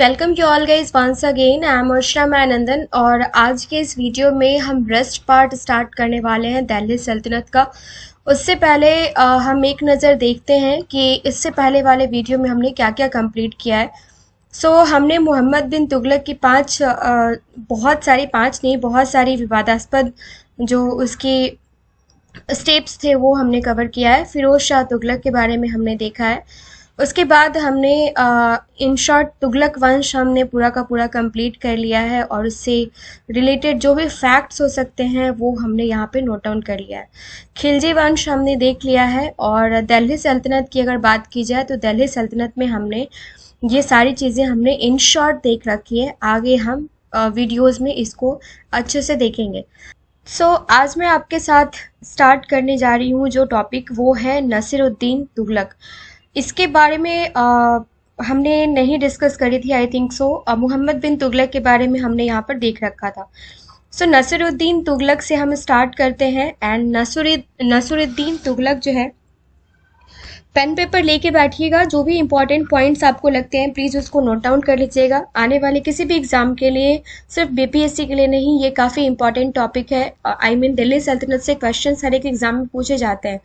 Welcome you all guys once again I am Arshana Manandan और आज के इस वीडियो में हम रेस्ट पार्ट स्टार्ट करने वाले हैं दिल्ली सल्तनत का। उससे पहले आ, हम एक नज़र देखते हैं कि इससे पहले वाले वीडियो में हमने क्या क्या कंप्लीट किया है। सो so, हमने मोहम्मद बिन तुगलक की पाँच आ, बहुत सारी पाँच नहीं बहुत सारी विवादास्पद जो उसकी स्टेप्स थे वो हमने कवर किया है। फिरोज शाह तुगलक के बारे में हमने देखा है। उसके बाद हमने इन शॉर्ट तुगलक वंश हमने पूरा का पूरा कंप्लीट कर लिया है और उससे रिलेटेड जो भी फैक्ट्स हो सकते हैं वो हमने यहाँ पे नोट डाउन कर लिया है। खिलजी वंश हमने देख लिया है और दिल्ली सल्तनत की अगर बात की जाए तो दिल्ली सल्तनत में हमने ये सारी चीज़ें हमने इन शॉर्ट देख रखी है। आगे हम वीडियोज़ में इसको अच्छे से देखेंगे। सो so, आज मैं आपके साथ स्टार्ट करने जा रही हूँ जो टॉपिक वो है नसीरुद्दीन तुगलक। इसके बारे में आ, हमने नहीं डिस्कस करी थी I think so Mohammad bin Tughlaq के बारे में हमने यहाँ पर देख रखा था। सो so, नसरुद्दीन तुगलक से हम स्टार्ट करते हैं एंड नसरुद नसरुद्दीन तुगलक जो है पेन पेपर लेके बैठिएगा जो भी इंपॉर्टेंट पॉइंट्स आपको लगते हैं प्लीज़ उसको नोट डाउन कर लीजिएगा। आने वाले किसी भी एग्ज़ाम के लिए सिर्फ़ बीपीएससी के लिए नहीं ये काफ़ी इंपॉर्टेंट टॉपिक है। आई मीन दिल्ली सल्तनत से क्वेश्चन हर एक एग्ज़ाम में पूछे जाते हैं।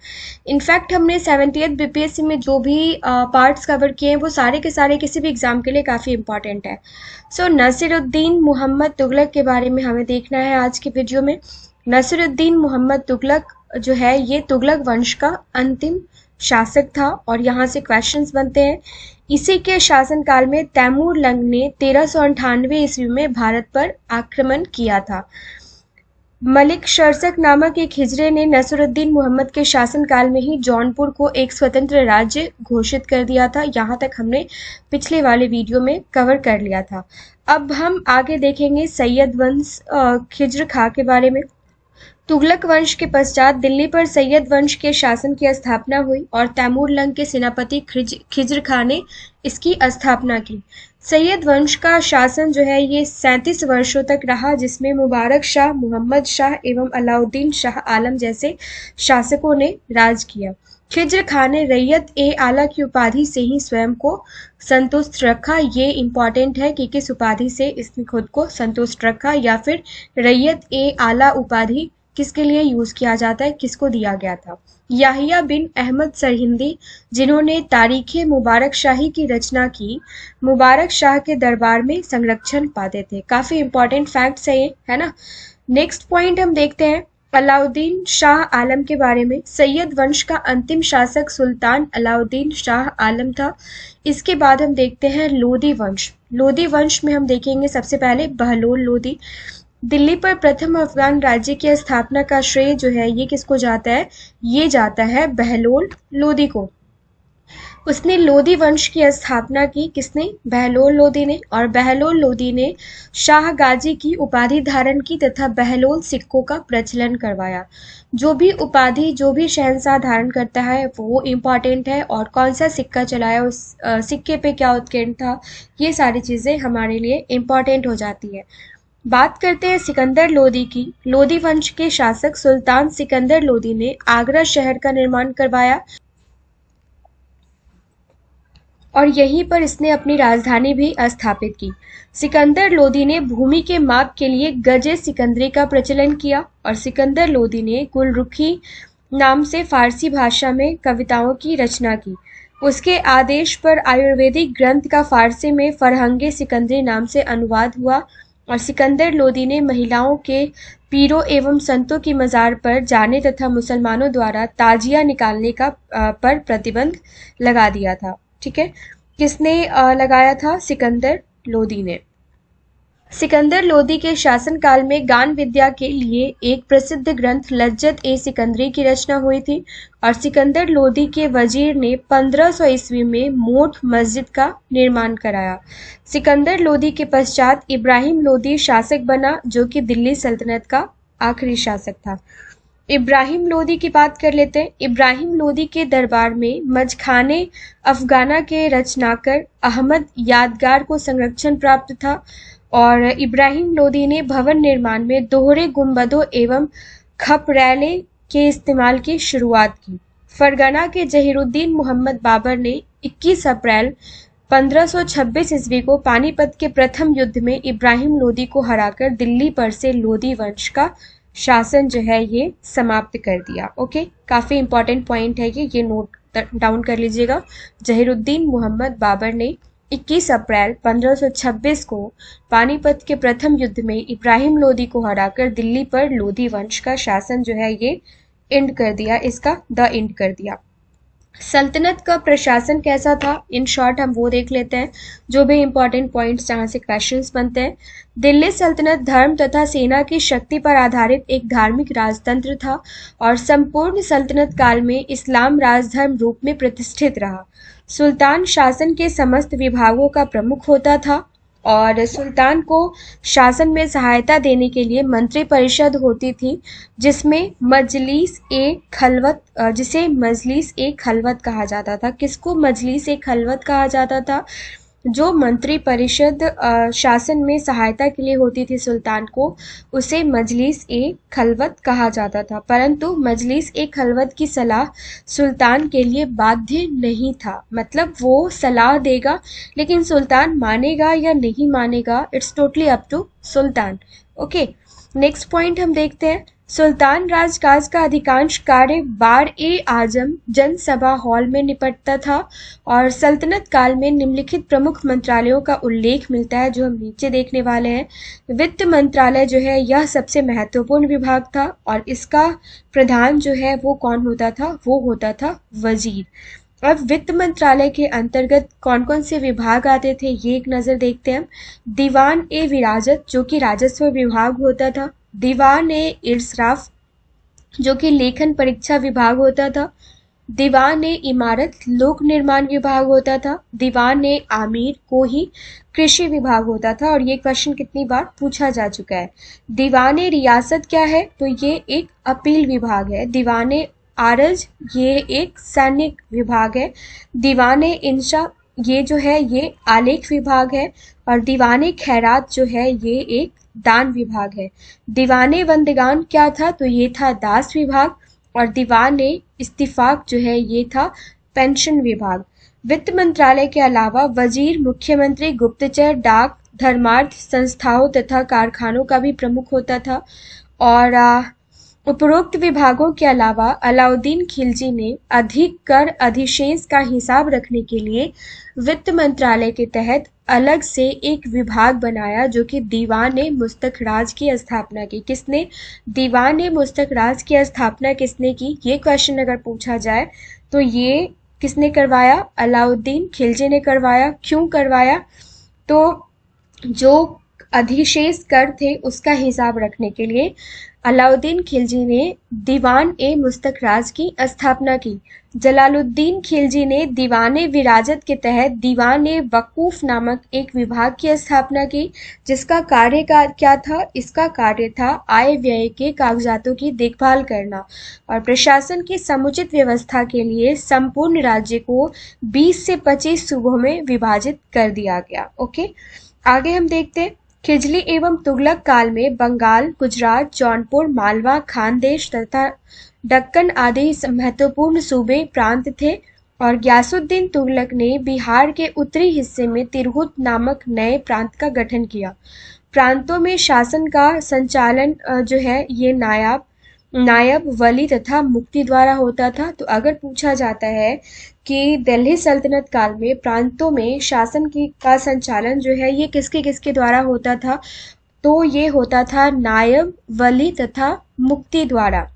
इनफैक्ट हमने सेवेंटी बीपीएससी में जो भी पार्ट्स कवर किए हैं वो सारे के सारे किसी भी एग्ज़ाम के लिए काफ़ी इंपॉर्टेंट है। सो so, नसीरुद्दीन मोहम्मद तुगलक के बारे में हमें देखना है आज की वीडियो में। नसीरुद्दीन मोहम्मद तुगलक जो है ये तुगलक वंश का अंतिम शासक था और यहाँ से क्वेश्चंस बनते हैं। इसी के शासनकाल में तैमूर लंग ने तेरह सौ अंठानवे ईस्वी में भारत पर आक्रमण किया था। मलिक शर्सक नामक एक हिजरे ने नसरुद्दीन मोहम्मद के शासनकाल में ही जौनपुर को एक स्वतंत्र राज्य घोषित कर दिया था। यहाँ तक हमने पिछले वाले वीडियो में कवर कर लिया था। अब हम आगे देखेंगे सैयद वंश खिज्र खा के बारे में। तुगलक वंश के पश्चात दिल्ली पर सैयद वंश के शासन की स्थापना हुई और तैमूर लंग के सेनापति खिज्र खां ने इसकी स्थापना की। सैयद वंश का शासन जो है ये सैंतीस वर्षों तक रहा, जिसमें मुबारक शाह, मोहम्मद शाह एवं अलाउद्दीन शाह आलम जैसे शासकों ने राज किया। खिज्र खान ने रैयत ए आला की उपाधि से ही स्वयं को संतुष्ट रखा। ये इंपॉर्टेंट है कि किस उपाधि से इसने खुद को संतुष्ट रखा या फिर रैयत ए आला उपाधि किसके लिए यूज़ किया जाता है, किसको दिया गया था। याहिया बिन अहमद सरहिंदी, जिन्होंने तारीख मुबारक शाही की रचना की, मुबारक शाह के दरबार में संरक्षण पाते थे। काफ़ी इंपॉर्टेंट फैक्ट्स है ये, है ना? नेक्स्ट पॉइंट हम देखते हैं, अलाउद्दीन शाह आलम के बारे में। सैयद वंश का अंतिम शासक सुल्तान अलाउद्दीन शाह आलम था। इसके बाद हम देखते हैं लोधी वंश। लोधी वंश में हम देखेंगे सबसे पहले बहलोल लोधी दिल्ली पर प्रथम अफगान राज्य की स्थापना का श्रेय जो है, ये किसको जाता है? ये जाता है बहलोल लोदी को। उसने लोधी वंश की स्थापना की किसने? बहलोल लोधी ने। और बहलोल लोधी ने शाह गाजी की उपाधि धारण की तथा बहलोल सिक्कों का प्रचलन करवाया। जो भी उपाधि, जो भी शहनशाह धारण करता है, वो इंपॉर्टेंट है। और कौन सा सिक्का चलाया, उस सिक्के पे क्या उत्कीर्ण था? ये सारी चीज़ें हमारे लिए इंपॉर्टेंट हो जाती है। बात करते हैं सिकंदर लोदी की। लोदी वंश के शासक सुल्तान सिकंदर लोदी ने आगरा शहर का निर्माण करवाया। और यहीं पर इसने अपनी राजधानी भी स्थापित की। सिकंदर लोदी ने भूमि के माप के लिए गजे सिकंदरी का प्रचलन किया और सिकंदर लोदी ने गुलरुखी नाम से फारसी भाषा में कविताओं की रचना की। उसके आदेश पर आयुर्वेदिक ग्रंथ का फारसी में फरहंगे सिकंदरी नाम से अनुवाद हुआ और सिकंदर लोदी ने महिलाओं के पीरों एवं संतों की मज़ार पर जाने तथा मुसलमानों द्वारा ताजिया निकालने का पर प्रतिबंध लगा दिया था। ठीक है? किसने लगाया था? सिकंदर लोदी ने। सिकंदर लोदी के शासनकाल में गान विद्या के लिए एक प्रसिद्ध ग्रंथ लज्जत ए सिकंदरी की रचना हुई थी और सिकंदर लोदी के वज़ीर ने 1500 सौ ईस्वी में मोट मस्जिद का निर्माण कराया। सिकंदर लोदी के पश्चात इब्राहिम लोदी शासक बना, जो कि दिल्ली सल्तनत का आखिरी शासक था। इब्राहिम लोदी की बात कर लेते हैं। इब्राहिम लोदी के दरबार में मजखाने अफगाना के रचनाकर अहमद यादगार को संरक्षण प्राप्त था। और इब्राहिम लोदी ने भवन निर्माण में दोहरे गुंबदों एवं खपरैले के इस्तेमाल की शुरुआत की। फरगना के जहीरुद्दीन मोहम्मद बाबर ने 21 अप्रैल 1526 ईस्वी को पानीपत के प्रथम युद्ध में इब्राहिम लोदी को हराकर दिल्ली पर से लोदी वंश का शासन जो है ये समाप्त कर दिया। ओके? काफ़ी इंपॉर्टेंट पॉइंट है ये। ये नोट डाउन कर लीजिएगा। जहीरुद्दीन मोहम्मद बाबर ने 21 अप्रैल 1526 को पानीपत के प्रथम युद्ध में इब्राहिम लोदी को हराकर दिल्ली पर लोधी वंश का शासन जो है ये एंड कर दिया, इसका द एंड कर दिया। सल्तनत का प्रशासन कैसा था? इन शॉर्ट हम वो देख लेते हैं, जो भी इंपॉर्टेंट पॉइंट्स जहाँ से क्वेश्चंस बनते हैं। दिल्ली सल्तनत धर्म तथा सेना की शक्ति पर आधारित एक धार्मिक राजतंत्र था और संपूर्ण सल्तनत काल में इस्लाम राजधर्म रूप में प्रतिष्ठित रहा। सुल्तान शासन के समस्त विभागों का प्रमुख होता था। और सुल्तान को शासन में सहायता देने के लिए मंत्री परिषद होती थी, जिसमें मजलिस ए खलवत जिसे मजलिस ए खलवत कहा जाता था। किसको मजलिस ए खलवत कहा जाता था? जो मंत्री परिषद शासन में सहायता के लिए होती थी सुल्तान को, उसे मजलिस ए खलवत कहा जाता था। परंतु मजलिस ए खलवत की सलाह सुल्तान के लिए बाध्य नहीं था। मतलब वो सलाह देगा, लेकिन सुल्तान मानेगा या नहीं मानेगा it's totally up to Sultan. Okay next point हम देखते हैं। सुल्तान राजकाज का अधिकांश कार्य बार ए आज़म जनसभा हॉल में निपटता था और सल्तनत काल में निम्नलिखित प्रमुख मंत्रालयों का उल्लेख मिलता है, जो हम नीचे देखने वाले हैं। वित्त मंत्रालय जो है, यह सबसे महत्वपूर्ण विभाग था और इसका प्रधान जो है, वो कौन होता था? वो होता था वज़ीर। अब वित्त मंत्रालय के अंतर्गत कौन कौन से विभाग आते थे, ये एक नज़र देखते हैं दीवान ए विराजत, जो कि राजस्व विभाग होता था। दीवान ए इर्सराफ जो कि लेखन परीक्षा विभाग होता था दीवान ए इमारत, लोक निर्माण विभाग होता था दीवान ए आमिर को ही कृषि विभाग होता था, और ये क्वेश्चन कितनी बार पूछा जा चुका है। दीवान ए रियासत क्या है? तो ये एक अपील विभाग है। दीवान आरज, ये एक सैनिक विभाग है। दीवान इंशा, ये जो है, ये आलेख विभाग है, और दीवान खैरात जो है, ये एक दान विभाग है। दीवाने बंदगान क्या था? तो ये था दास विभाग और दीवाने इस्तीफाक जो है, ये था पेंशन विभाग। वित्त मंत्रालय के अलावा वज़ीर, मुख्यमंत्री, गुप्तचर, डाक, धर्मार्थ संस्थाओं तथा कारखानों का भी प्रमुख होता था। और उपरोक्त विभागों के अलावा अलाउद्दीन खिलजी ने अधिक कर अधिशेष का हिसाब रखने के लिए वित्त मंत्रालय के तहत अलग से एक विभाग बनाया जो कि दीवान मुस्तक राज की स्थापना की। किसने? दीवान ए मुस्तक राज की स्थापना किसने की? ये क्वेश्चन अगर पूछा जाए तो ये किसने करवाया? अलाउद्दीन खिलजी ने करवाया। क्यों करवाया? तो जो अधिशेष कर थे, उसका हिसाब रखने के लिए अलाउद्दीन खिलजी ने दीवान ए मुस्तक राज की स्थापना की। जलालुद्दीन खिलजी ने दीवान विराजत के तहत दीवान वकूफ नामक एक विभाग की स्थापना की, जिसका कार्य का क्या था? इसका कार्य था आय व्यय के कागजातों की देखभाल करना और प्रशासन की समुचित व्यवस्था के लिए संपूर्ण राज्य को 20 से 25 सूबों में विभाजित कर दिया गया। ओके? आगे हम देखते हैं। खिजली एवं तुगलक काल में बंगाल, गुजरात, जौनपुर, मालवा, खानदेश तथा दक्कन आदि महत्वपूर्ण सूबे प्रांत थे और ग्यासुद्दीन तुगलक ने बिहार के उत्तरी हिस्से में तिरहुत नामक नए प्रांत का गठन किया। प्रांतों में शासन का संचालन जो है, ये नायाब, नायब वली तथा मुक्ति द्वारा होता था। तो अगर पूछा जाता है कि दिल्ली सल्तनत काल में प्रांतों में शासन की का संचालन जो है, ये किसके किसके द्वारा होता था? तो ये होता था नायब, वली तथा मुक्ति द्वारा।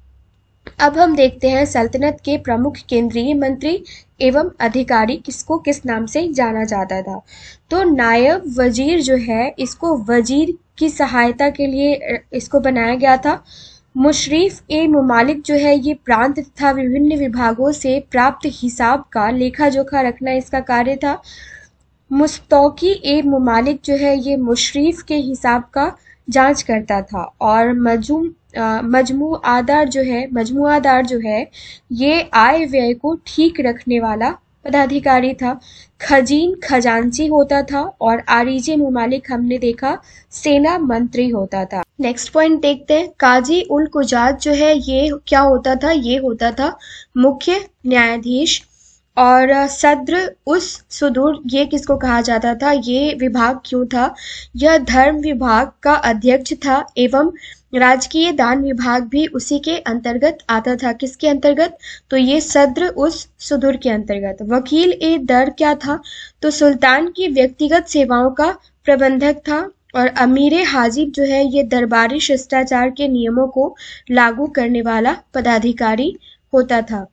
अब हम देखते हैं सल्तनत के प्रमुख केंद्रीय मंत्री एवं अधिकारी किसको किस नाम से जाना जाता था। तो नायब वज़ीर जो है, इसको वज़ीर की सहायता के लिए इसको बनाया गया था। मुशरीफ ए ममालिक जो है, ये प्रांत तथा विभिन्न विभागों से प्राप्त हिसाब का लेखा जोखा रखना इसका कार्य था। मुस्तौकी ए ममालिक जो है, ये मुशरीफ के हिसाब का जाँच करता था और मजूम मजमू आदार जो है मजमू आदार जो है, ये आय व्यय को ठीक रखने वाला पदाधिकारी था। खजीन खजांची होता था और आरिजे ममालिक हमने देखा, सेना मंत्री होता था। नेक्स्ट पॉइंट देखते हैं। काजी उल कुजात जो है, ये क्या होता था? ये होता था मुख्य न्यायाधीश और सद्र उस सुदूर, ये किसको कहा जाता था? ये विभाग क्यों था? यह धर्म विभाग का अध्यक्ष था एवं राजकीय दान विभाग भी उसी के अंतर्गत आता था। किसके अंतर्गत? तो ये सद्र उस सुदूर के अंतर्गत। वकील ए दर क्या था? तो सुल्तान की व्यक्तिगत सेवाओं का प्रबंधक था। और अमीर हाजिब जो है ये दरबारी शिष्टाचार के नियमों को लागू करने वाला पदाधिकारी होता था।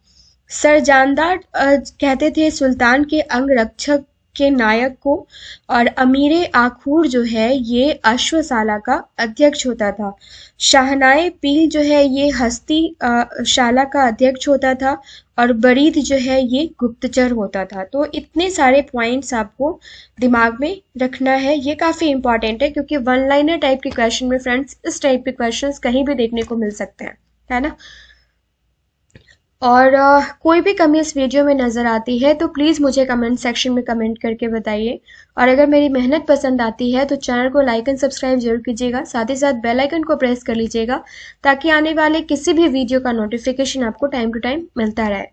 सरजानदार कहते थे सुल्तान के अंगरक्षक के नायक को और अमीर आखूर जो है ये अश्वशाला का अध्यक्ष होता था। शाहनाए पील जो है ये हस्ती शाला का अध्यक्ष होता था और बरीद जो है ये गुप्तचर होता था। तो इतने सारे पॉइंट्स आपको दिमाग में रखना है। ये काफ़ी इंपॉर्टेंट है क्योंकि वन लाइनर टाइप के क्वेश्चन में फ्रेंड्स इस टाइप के क्वेश्चंस कहीं भी देखने को मिल सकते हैं। है ना? और कोई भी कमी इस वीडियो में नज़र आती है तो प्लीज़ मुझे कमेंट सेक्शन में कमेंट करके बताइए। और अगर मेरी मेहनत पसंद आती है तो चैनल को लाइक एंड सब्सक्राइब ज़रूर कीजिएगा। साथ ही साथ बेल आइकन को प्रेस कर लीजिएगा, ताकि आने वाले किसी भी वीडियो का नोटिफिकेशन आपको टाइम टू टाइम मिलता रहे।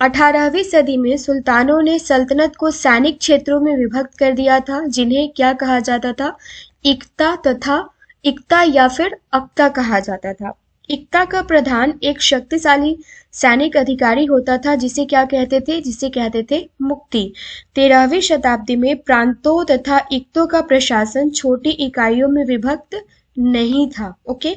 अठारहवीं सदी में सुल्तानों ने सल्तनत को सैनिक क्षेत्रों में विभक्त कर दिया था, जिन्हें क्या कहा जाता था? इकता तथा इकता या फिर अक्ता कहा जाता था। इक्ता का प्रधान एक शक्तिशाली सैनिक अधिकारी होता था, जिसे क्या कहते थे? जिसे कहते थे मुक्ति। तेरहवीं शताब्दी में प्रांतों तथा इक्तों का प्रशासन छोटी इकाइयों में विभक्त नहीं था, ओके?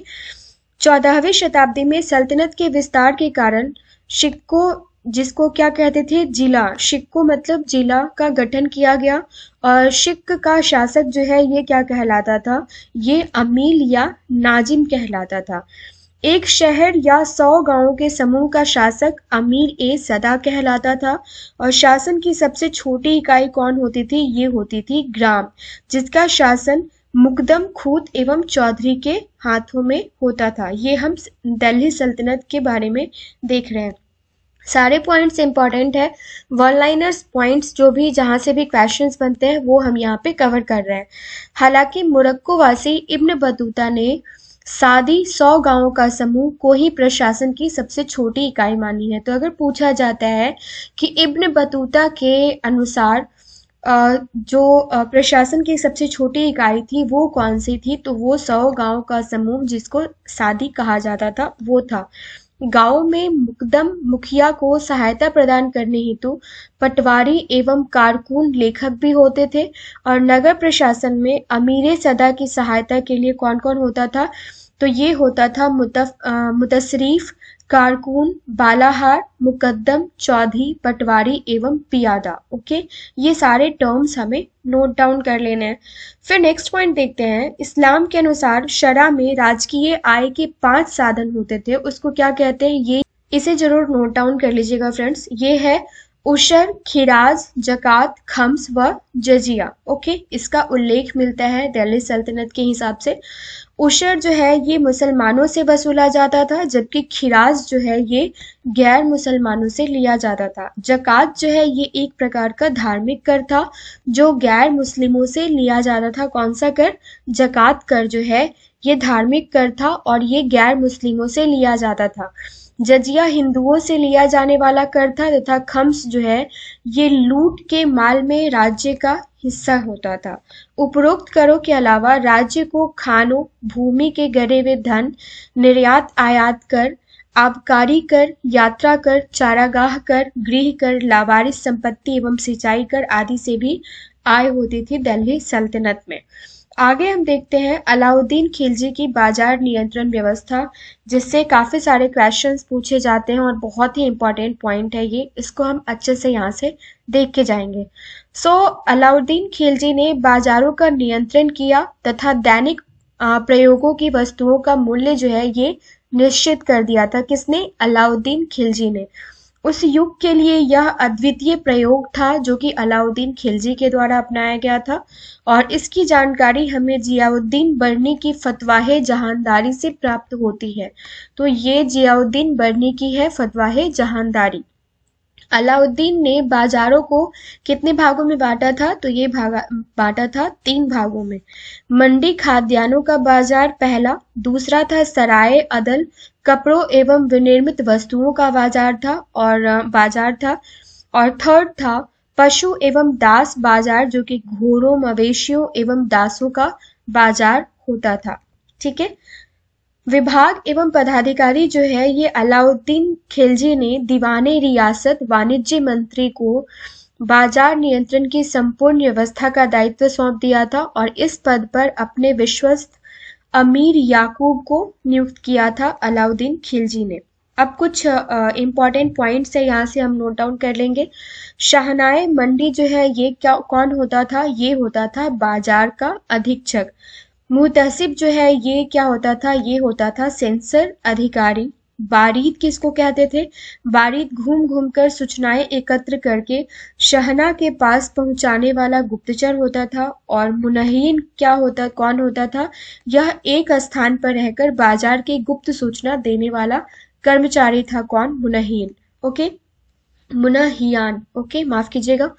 चौदहवीं शताब्दी में सल्तनत के विस्तार के कारण शिक्को जिसको क्या कहते थे? जिला। शिक्को मतलब जिला का गठन किया गया और शिक का शासक जो है, ये क्या कहलाता था? ये अमील या नाजिम कहलाता था। एक शहर या सौ गाँवों के समूह का शासक अमीर ए सदा कहलाता था और शासन की सबसे छोटी इकाई कौन होती थी? ये होती थी ग्राम, जिसका शासन मुकदम खूत एवं चौधरी के हाथों में होता था। ये हम दिल्ली सल्तनत के बारे में देख रहे हैं। सारे पॉइंट्स इंपॉर्टेंट है। वन लाइनर्स पॉइंट्स जो भी, जहाँ से भी क्वेश्चंस बनते हैं, वो हम यहाँ पे कवर कर रहे हैं। हालाँकि मुरक्को वासी इब्न बतूता ने सादी सौ गाँवों का समूह को ही प्रशासन की सबसे छोटी इकाई मानी है। तो अगर पूछा जाता है कि इब्न बतूता के अनुसार जो प्रशासन की सबसे छोटी इकाई थी, वो कौन सी थी? तो वो सौ गाँव का समूह जिसको सादी कहा जाता था, वो था। गाँव में मुकदम मुखिया को सहायता प्रदान करने हेतु पटवारी एवं कारकुन लेखक भी होते थे और नगर प्रशासन में अमीर सदा की सहायता के लिए कौन कौन होता था? तो ये होता था मुतफ मुतसरीफ कारकुन, बालाहार, मुकद्दम, चौधरी, पटवारी एवं पियादा, ओके? ये सारे टर्म्स हमें नोट डाउन कर लेने हैं। फिर नेक्स्ट पॉइंट देखते हैं। इस्लाम के अनुसार शरा में राजकीय आय के पाँच साधन होते थे। उसको क्या कहते हैं? ये इसे ज़रूर नोट डाउन कर लीजिएगा फ्रेंड्स ये है उशर, खिराज, जक़ात, खम्स व जजिया, ओके? इसका उल्लेख मिलता है दिल्ली सल्तनत के हिसाब से। उशर जो है ये मुसलमानों से वसूला जाता था, जबकि खिराज जो है ये गैर मुसलमानों से लिया जाता था। जक़ात जो है ये एक प्रकार का धार्मिक कर था, जो गैर मुस्लिमों से लिया जाता था। कौन सा कर? जक़ात कर जो है ये धार्मिक कर था और ये गैर मुस्लिमों से लिया जाता था। जजिया हिंदुओं से लिया जाने वाला कर था तथा खम्स जो है, ये लूट के माल में राज्य का हिस्सा होता था। उपरोक्त करों के अलावा राज्य को खानों, भूमि के गड़े हुए धन, निर्यात आयात कर, आबकारी कर, यात्रा कर, चारागाह कर, गृह कर, लावारिस, संपत्ति एवं सिंचाई कर आदि से भी आय होती थी दिल्ली सल्तनत में। आगे हम देखते हैं अलाउद्दीन खिलजी की बाज़ार नियंत्रण व्यवस्था जिससे काफ़ी सारे क्वेश्चंस पूछे जाते हैं और बहुत ही इंपॉर्टेंट पॉइंट है ये। इसको हम अच्छे से यहाँ से देख के जाएँगे। सो so, अलाउद्दीन खिलजी ने बाजारों का नियंत्रण किया तथा दैनिक प्रयोगों की वस्तुओं का मूल्य जो है ये निश्चित कर दिया था। किसने? अलाउद्दीन खिलजी ने। उस युग के लिए यह अद्वितीय प्रयोग था जो कि अलाउद्दीन खिलजी के द्वारा अपनाया गया था। और इसकी जानकारी हमें जियाउद्दीन बर्नी की फतवाह जहानदारी से प्राप्त होती है। तो ये जियाउद्दीन बर्नी की है फतवाह जहानदारी। अलाउद्दीन ने बाजारों को कितने भागों में बांटा था? तो ये भागा, बांटा था तीन भागों में। मंडी खाद्यान्नों का बाज़ार पहला, दूसरा था सराय अदल कपड़ों एवं विनिर्मित वस्तुओं का बाज़ार था और बाज़ार था। और थर्ड था पशु एवं दास बाज़ार, जो कि घोड़ों, मवेशियों एवं दासों का बाज़ार होता था। ठीक है? विभाग एवं पदाधिकारी जो है, ये अलाउद्दीन खिलजी ने दीवाने रियासत वाणिज्य मंत्री को बाज़ार नियंत्रण की संपूर्ण व्यवस्था का दायित्व सौंप दिया था और इस पद पर अपने विश्वस्त अमीर याकूब को नियुक्त किया था अलाउद्दीन खिलजी ने। अब कुछ इंपॉर्टेंट पॉइंट्स है, यहाँ से हम नोट डाउन कर लेंगे। शाहनाए मंडी जो है, ये क्या, कौन होता था? ये होता था बाज़ार का अधीक्षक। मुतसिब जो है, ये क्या होता था? ये होता था सेंसर अधिकारी। बारीद किसको कहते थे? बारीद घूम घूम कर सूचनाएँ एकत्र करके शहना के पास पहुँचाने वाला गुप्तचर होता था और मुनहीन क्या होता, कौन होता था? यह एक स्थान पर रहकर बाज़ार के गुप्त सूचना देने वाला कर्मचारी था कौन? मुनहीन ओके? मुनहियान, ओके? माफ़ कीजिएगा।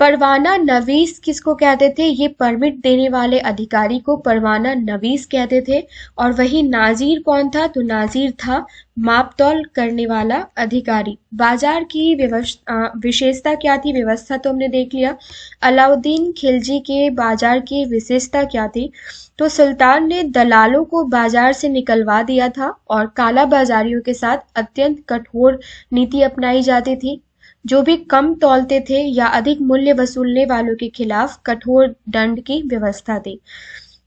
परवाना नवीस किसको कहते थे? ये परमिट देने वाले अधिकारी को परवाना नवीस कहते थे। और वही नाजीर कौन था? तो नाजीर था मापतौल करने वाला अधिकारी। बाज़ार की विशेषता क्या थी? व्यवस्था तो हमने देख लिया। अलाउद्दीन खिलजी के बाज़ार की विशेषता क्या थी? तो सुल्तान ने दलालों को बाज़ार से निकलवा दिया था और काला बाजारियों के साथ अत्यंत कठोर नीति अपनाई जाती थी। जो भी कम तौलते थे या अधिक मूल्य वसूलने वालों के खिलाफ कठोर दंड की व्यवस्था थी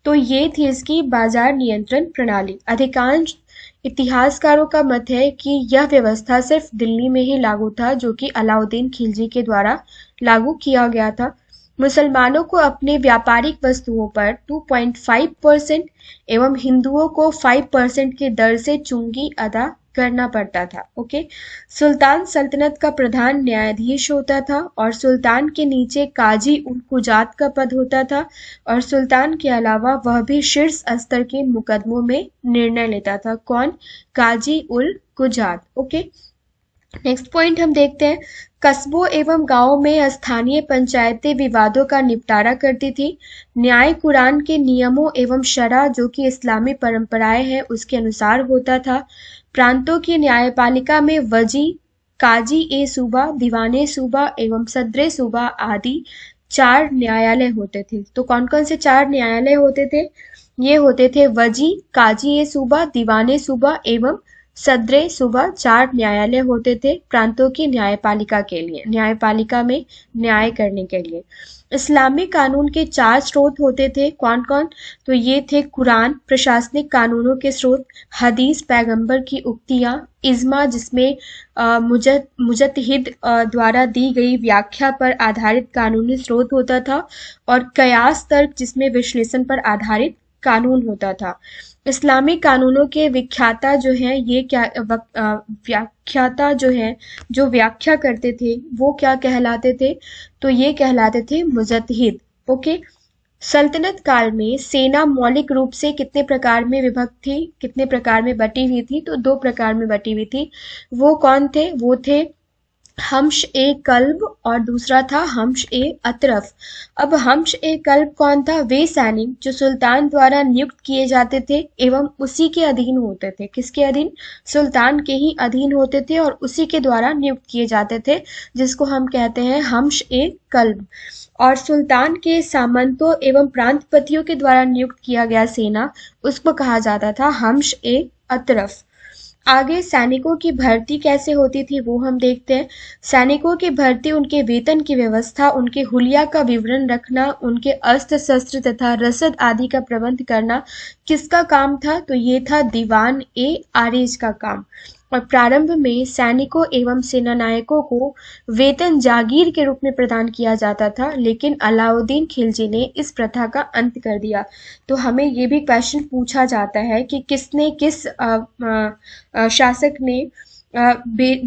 तो ये थी इसकी बाज़ार नियंत्रण प्रणाली। अधिकांश इतिहासकारों का मत है कि यह व्यवस्था सिर्फ़ दिल्ली में ही लागू था, जो कि अलाउद्दीन खिलजी के द्वारा लागू किया गया था। मुसलमानों को अपने व्यापारिक वस्तुओं पर 2.5 परसेंट एवं हिंदुओं को 5 परसेंट की दर से चुंगी अदा करना पड़ता था, ओके? सुल्तान सल्तनत का प्रधान न्यायाधीश होता था और सुल्तान के नीचे काजी उल कुजात का पद होता था और सुल्तान के अलावा वह भी शीर्ष स्तर के मुकदमों में निर्णय लेता था। कौन? काजी उल कुजात, ओके? नेक्स्ट पॉइंट हम देखते हैं। कस्बों एवं गाँवों में स्थानीय पंचायतें विवादों का निपटारा करती थी। न्याय कुरान के नियमों एवं शरा जो कि इस्लामी परंपराएँ हैं, उसके अनुसार होता था। प्रांतों की न्यायपालिका में वजी, काजी ए सूबा, दीवाने सूबा एवं सदरे सूबा आदि चार न्यायालय होते थे। तो कौन कौन से चार न्यायालय होते थे? ये होते थे वजी, काजी ए सूबा, दीवाने सूबा एवं सदरे सूबा चार न्यायालय होते थे प्रांतों की न्यायपालिका के लिए, न्यायपालिका में न्याय करने के लिए। इस्लामिक कानून के चार स्रोत होते थे कौन कौन? तो ये थे कुरान, प्रशासनिक कानूनों के स्रोत, हदीस, पैगंबर की उक्तियाँ, इज्मा जिसमें मुजत, मुजतहिद द्वारा दी गई व्याख्या पर आधारित कानूनी स्रोत होता था और कयास तर्क जिसमें विश्लेषण पर आधारित कानून होता था। इस्लामिक कानूनों के विख्याता जो हैं, ये क्या व्याख्याता जो है, जो व्याख्या करते थे, वो क्या कहलाते थे? तो ये कहलाते थे मुजतहिद ओके? सल्तनत काल में सेना मौलिक रूप से कितने प्रकार में विभक्त थी, कितने प्रकार में बटी हुई थी? तो दो प्रकार में बटी हुई थी। वो कौन थे? वो थे हम्श ए कल्ब और दूसरा था हमश ए अतरफ। अब हमश ए कल्ब कौन था? वे सैनिक जो सुल्तान द्वारा नियुक्त किए जाते थे एवं उसी के अधीन होते थे। किसके अधीन? सुल्तान के ही अधीन होते थे और उसी के द्वारा नियुक्त किए जाते थे, जिसको हम कहते हैं हमश ए कल्ब। और सुल्तान के सामंतों एवं प्रांतपतियों के द्वारा नियुक्त किया गया सेना, उसको कहा जाता था हमश ए अतरफ। आगे सैनिकों की भर्ती कैसे होती थी वो हम देखते हैं। सैनिकों की भर्ती, उनके वेतन की व्यवस्था, उनके हुलिया का विवरण रखना, उनके अस्त्र शस्त्र तथा रसद आदि का प्रबंध करना, किसका काम था? तो ये था दीवान ए आरिज का काम। और प्रारंभ में सैनिकों एवं सेनानायकों को वेतन जागीर के रूप में प्रदान किया जाता था लेकिन अलाउद्दीन खिलजी ने इस प्रथा का अंत कर दिया। तो हमें ये भी क्वेश्चन पूछा जाता है कि किसने किस आ, आ, शासक ने आ,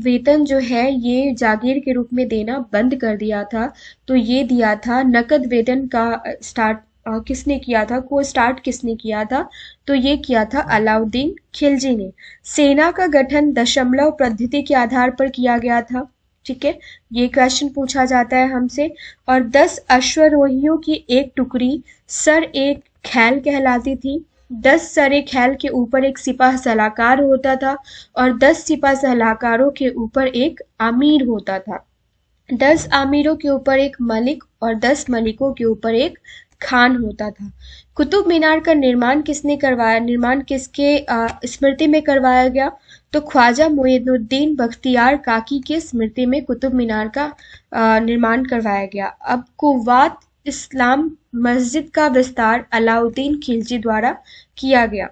वेतन जो है ये जागीर के रूप में देना बंद कर दिया था। तो ये दिया था नकद वेतन का स्टार्ट किसने किया था? को स्टार्ट किसने किया था? तो ये किया था अलाउद्दीन खिलजी ने। सेना का गठन दशमलव पद्धति के आधार पर किया गया था। ठीक है? ये क्वेश्चन पूछा जाता है हमसे। और दस अश्वरोहियों की एक टुकड़ी सर एक खैल कहलाती थी। दस सरे खैल के ऊपर एक सिपाह सलाहकार होता था और दस सिपाह सलाहकारों के ऊपर एक अमीर होता था। दस आमिरों के ऊपर एक मलिक और दस मलिकों के ऊपर एक खान होता था। कुतुब मीनार का निर्माण किसने करवाया? निर्माण किसके स्मृति में करवाया गया? तो ख्वाजा मोइनुद्दीन बख्तियार काकी के स्मृति में कुतुब मीनार का निर्माण करवाया गया। अब कुवात इस्लाम मस्जिद का विस्तार अलाउद्दीन खिलजी द्वारा किया गया।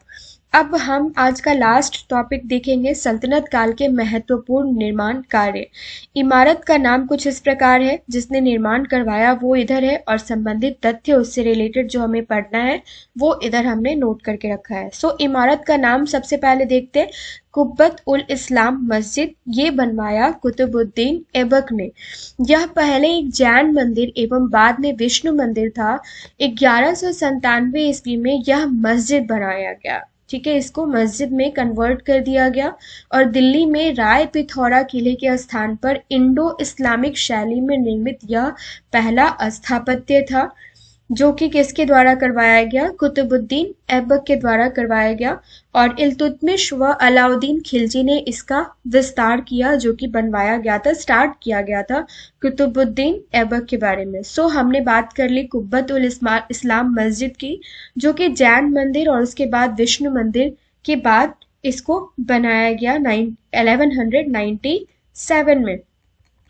अब हम आज का लास्ट टॉपिक देखेंगे सल्तनत काल के महत्वपूर्ण निर्माण कार्य। इमारत का नाम कुछ इस प्रकार है, जिसने निर्माण करवाया वो इधर है और संबंधित तथ्य उससे रिलेटेड जो हमें पढ़ना है, वो इधर हमने नोट करके रखा है। सो इमारत का नाम सबसे पहले देखते हैं। कुब्बत उल इस्लाम मस्जिद, ये बनवाया कुतुबुद्दीन ऐबक ने। यह पहले एक जैन मंदिर एवं बाद में विष्णु मंदिर था। ग्यारह सौ ईस्वी में यह मस्जिद बनाया गया। ठीक है, इसको मस्जिद में कन्वर्ट कर दिया गया और दिल्ली में राय पिथौरा किले के स्थान पर इंडो इस्लामिक शैली में निर्मित यह पहला स्थापत्य था। जो कि किसके द्वारा करवाया गया? कुतुबुद्दीन ऐबक के द्वारा करवाया गया। और इल्तुतमिश व अलाउद्दीन खिलजी ने इसका विस्तार किया, जो कि बनवाया गया था स्टार्ट किया गया था कुतुबुद्दीन ऐबक के बारे में। सो हमने बात कर ली कुब्बत उल इस्लाम मस्जिद की, जो कि जैन मंदिर और उसके बाद विष्णु मंदिर के बाद इसको बनाया गया nine eleven hundred ninety seven में।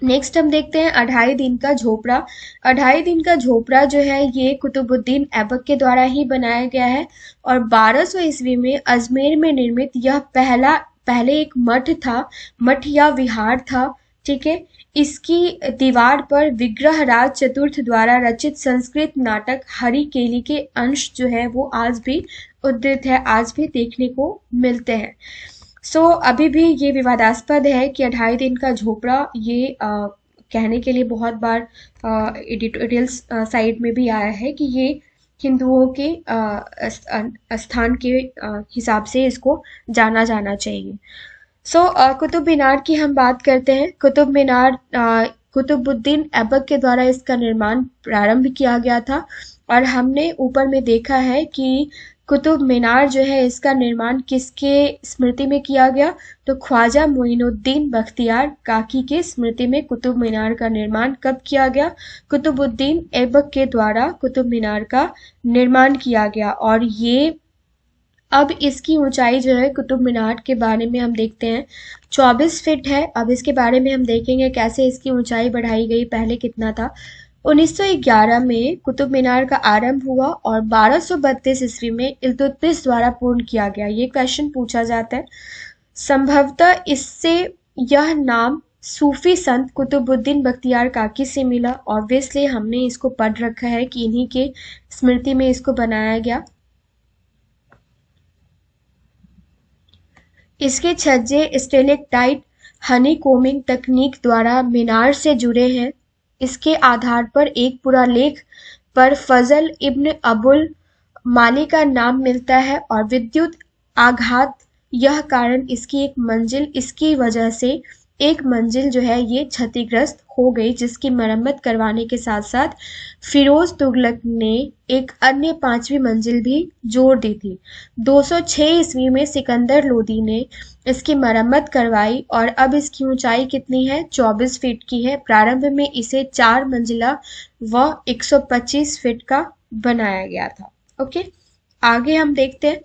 नेक्स्ट हम देखते हैं अढ़ाई दिन का झोपड़ा। अढ़ाई दिन का झोपड़ा जो है, ये कुतुबुद्दीन ऐबक के द्वारा ही बनाया गया है और 1200 ईस्वी में अजमेर में निर्मित यह पहला, पहले एक मठ था, मठ या विहार था, ठीक है? इसकी दीवार पर विग्रह राज चतुर्थ द्वारा रचित संस्कृत नाटक हरि केली के अंश जो है, वो आज भी उद्धृत है, आज भी देखने को मिलते हैं। सो so, अभी भी ये विवादास्पद है कि अढ़ाई दिन का झोपड़ा ये आ, कहने के लिए बहुत बार एडिटोरियल्स साइड में भी आया है कि ये हिंदुओं के स्थान के हिसाब से इसको जाना जाना चाहिए। सो so, कुतुब मीनार की हम बात करते हैं। कुतुब मीनार कुतुबुद्दीन ऐबक के द्वारा इसका निर्माण प्रारंभ किया गया था और हमने ऊपर में देखा है कि कुतुब मीनार जो है, इसका निर्माण किसके स्मृति में किया गया? तो ख्वाजा मोइनुद्दीन बख्तियार काकी के स्मृति में कुतुब मीनार का निर्माण कब किया गया? कुतुबुद्दीन ऐबक के द्वारा कुतुब मीनार का निर्माण किया गया। और ये, अब इसकी ऊंचाई जो है कुतुब मीनार के बारे में हम देखते हैं। 24 फीट है, अब इसके बारे में हम देखेंगे कैसे इसकी ऊंचाई बढ़ाई गई, पहले कितना था। 1911 में कुतुब मीनार का आरंभ हुआ और 1232 ईस्वी में इल्तुतमिश द्वारा पूर्ण किया गया। ये क्वेश्चन पूछा जाता है। संभवतः इससे यह नाम सूफी संत कुतुबुद्दीन बख्तियार काकी से मिला ऑब्वियसली हमने इसको पढ़ रखा है कि इन्हीं के स्मृति में इसको बनाया गया। इसके छज्जे स्टेलेक्टाइट हनी कोमिंग तकनीक द्वारा मीनार से जुड़े हैं। इसके आधार पर एक पूरा लेख पर फजल इब्न अबुल माली का नाम मिलता है और विद्युत आघात यह कारण इसकी एक मंजिल इसकी वजह से एक मंजिल जो है ये क्षतिग्रस्त हो गई, जिसकी मरम्मत करवाने के साथ साथ फिरोज तुगलक ने एक अन्य पांचवी मंजिल भी जोड़ दी थी। 206 ईस्वी में सिकंदर लोदी ने इसकी मरम्मत करवाई और अब इसकी ऊंचाई कितनी है? 24 फीट की है। प्रारंभ में इसे चार मंजिला व 125 फीट का बनाया गया था। ओके, आगे हम देखते हैं।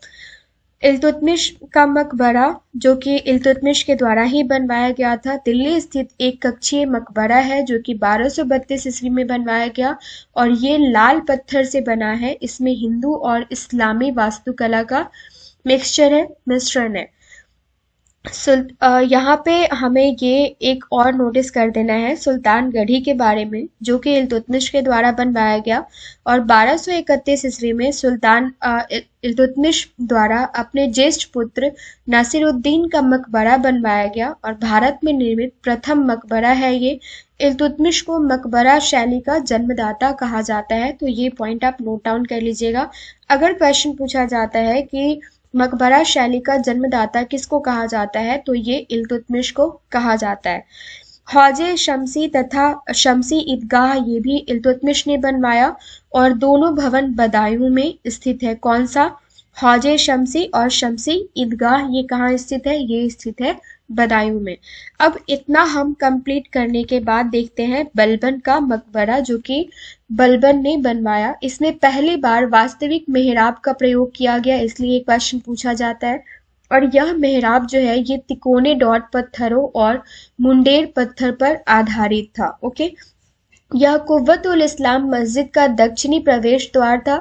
इल्तुतमिश का मकबरा, जो कि इल्तुतमिश के द्वारा ही बनवाया गया था, दिल्ली स्थित एक कक्षीय मकबरा है, जो कि 1232 ईस्वी में बनवाया गया और ये लाल पत्थर से बना है। इसमें हिंदू और इस्लामी वास्तुकला का मिक्सचर है, मिश्रण है। यहाँ पे हमें ये एक और नोटिस कर देना है सुल्तान गढ़ी के बारे में, जो कि इल्तुतमिश के द्वारा बनवाया गया और 1231 ईस्वी में सुल्तान इल्तुतमिश द्वारा अपने ज्येष्ठ पुत्र नासिरुद्दीन का मकबरा बनवाया गया और भारत में निर्मित प्रथम मकबरा है ये। इल्तुतमिश को मकबरा शैली का जन्मदाता कहा जाता है तो ये पॉइंट आप नोट डाउन कर लीजिएगा। अगर क्वेश्चन पूछा जाता है कि मकबरा शैली का जन्मदाता किसको कहा जाता है? तो ये इल्तुतमिश को कहा जाता है। हौजे शमसी तथा शमसी ईदगाह ये भी इल्तुतमिश ने बनवाया और दोनों भवन बदायूं में स्थित है। कौन सा? हौजे शमसी और शमसी ईदगाह ये कहाँ स्थित है? ये स्थित है बदायूं में। अब इतना हम कंप्लीट करने के बाद देखते हैं बलबन का मकबरा जो कि बलबन ने बनवाया। इसमें पहली बार वास्तविक मेहराब का प्रयोग किया गया, इसलिए क्वेश्चन पूछा जाता है। और यह मेहराब जो है, ये तिकोने डॉट पत्थरों और मुंडेर पत्थर पर आधारित था, ओके? यह कुत उल इस्लाम मस्जिद का दक्षिणी प्रवेश द्वार था।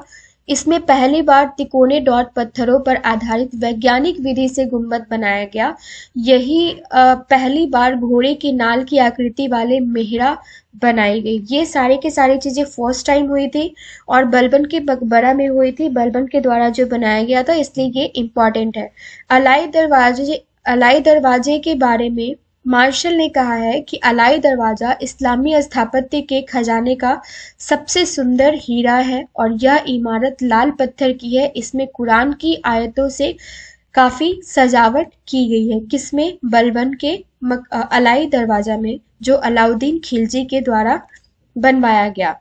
इसमें पहली बार तिकोने डॉट पत्थरों पर आधारित वैज्ञानिक विधि से गुंबद बनाया गया। यही पहली बार घोड़े की नाल की आकृति वाले मेहरा बनाई गई। ये सारे के सारी चीज़ें फ़र्स्ट टाइम हुई थी और बलबन के मकबरा में हुई थी। बलबन के द्वारा जो बनाया गया था, इसलिए ये इंपॉर्टेंट है। अलाई दरवाजे अलाई दरवाजे के बारे में मार्शल ने कहा है कि अलाई दरवाज़ा इस्लामी स्थापत्य के खजाने का सबसे सुंदर हीरा है और यह इमारत लाल पत्थर की है। इसमें कुरान की आयतों से काफ़ी सजावट की गई है। किसमें बलबन के अलाई दरवाज़ा में, जो अलाउद्दीन खिलजी के द्वारा बनवाया गया।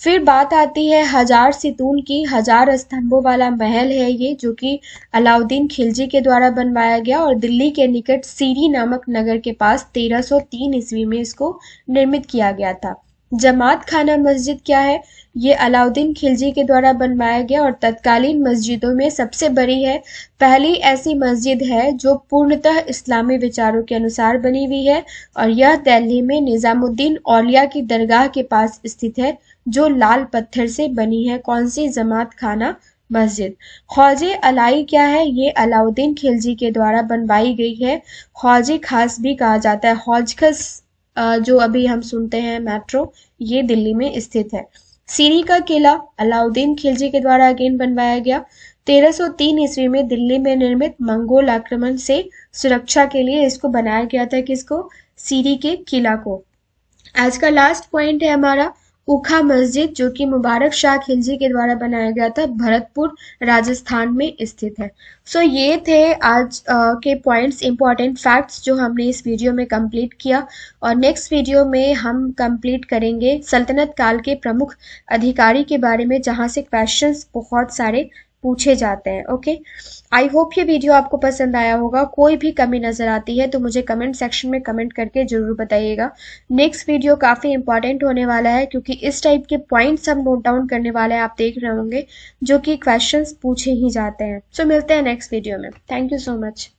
फिर बात आती है हज़ार सितून की, हज़ार स्तंभों वाला महल है ये, जो कि अलाउद्दीन खिलजी के द्वारा बनवाया गया और दिल्ली के निकट सीरी नामक नगर के पास 1303 ईस्वी में इसको निर्मित किया गया था। जमात खाना मस्जिद क्या है? ये अलाउद्दीन खिलजी के द्वारा बनवाया गया और तत्कालीन मस्जिदों में सबसे बड़ी है। पहली ऐसी मस्जिद है जो पूर्णतः इस्लामी विचारों के अनुसार बनी हुई है और यह दिल्ली में निज़ामुद्दीन औलिया की दरगाह के पास स्थित है। जो लाल पत्थर से बनी है, कौन सी जमात खाना मस्जिद? ख्वाजे अलाई क्या है? ये अलाउद्दीन खिलजी के द्वारा बनवाई गई है। ख्वाजे खास भी कहा जाता है। हौजखस जो अभी हम सुनते हैं मेट्रो, ये दिल्ली में स्थित है। सीरी का किला अलाउद्दीन खिलजी के द्वारा अगेन बनवाया गया। 1303 ईस्वी में दिल्ली में निर्मित मंगोल आक्रमण से सुरक्षा के लिए इसको बनाया गया था, किसको? सीरी के किला को। आज का लास्ट पॉइंट है हमारा। उखा मस्जिद जो कि मुबारक शाह खिलजी के द्वारा बनाया गया था भरतपुर राजस्थान में स्थित है। सो so, ये थे आज आ, के पॉइंट्स इंपॉर्टेंट फैक्ट्स जो हमने इस वीडियो में कंप्लीट किया। और नेक्स्ट वीडियो में हम कंप्लीट करेंगे सल्तनत काल के प्रमुख अधिकारी के बारे में जहाँ से क्वेश्चंस बहुत सारे पूछे जाते हैं ओके आई होप ये वीडियो आपको पसंद आया होगा। कोई भी कमी नज़र आती है तो मुझे कमेंट सेक्शन में कमेंट करके ज़रूर बताइएगा। नेक्स्ट वीडियो काफ़ी इंपॉर्टेंट होने वाला है क्योंकि इस टाइप के पॉइंट्स हम नोट डाउन करने वाले हैं आप देख रहे होंगे जो कि क्वेश्चन पूछे ही जाते हैं। सो so, मिलते हैं नेक्स्ट वीडियो में। Thank you so much